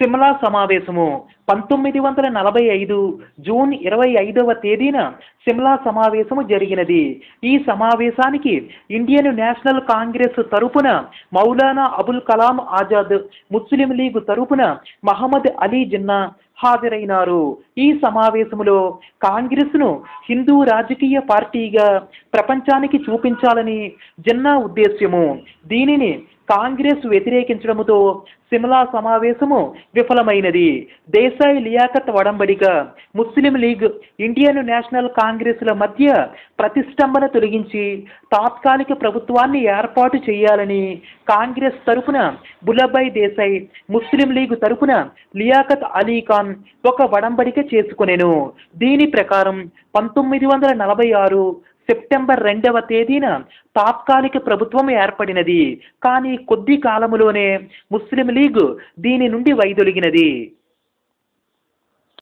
సిమ్లా సమావేశము పంతొమ్మిది వందల నలభై ఐదు జూన్ ఇరవై ఐదవ తేదీన సిమ్లా సమావేశము జరిగినది. ఈ సమావేశానికి ఇండియన్ నేషనల్ కాంగ్రెస్ తరపున మౌలానా అబుల్ కలాం ఆజాద్ ముస్లిం లీగ్ తరపున మహమ్మద్ అలీ జిన్నా హాజరైనారు. ఈ సమావేశంలో కాంగ్రెస్ను హిందూ రాజకీయ పార్టీగా ప్రపంచానికి చూపించాలని జిన్నా ఉద్దేశ్యము. దీనిని కాంగ్రెస్ వ్యతిరేకించడంతో సిమ్లా సమావేశము విఫలమైనది. దేశాయ్ లియాఖత్ వడంబడిక ముస్లిం లీగ్ ఇండియన్ నేషనల్ కాంగ్రెస్ల మధ్య ప్రతిష్టంభన తొలగించి తాత్కాలిక ప్రభుత్వాన్ని ఏర్పాటు చేయాలని కాంగ్రెస్ తరపున బులభాయ్ దేశాయ్ ముస్లిం లీగ్ తరపున లియాఖత్ అలీ ఖాన్ ఒక వడంబడిక చేసుకునేను. దీని ప్రకారం పంతొమ్మిది వందల నలభై ఆరు సెప్టెంబర్ రెండవ తేదీన తాత్కాలిక ప్రభుత్వం ఏర్పడినది. కానీ కొద్ది కాలములోనే ముస్లిం లీగ్ దీని నుండి వైదొలిగినది.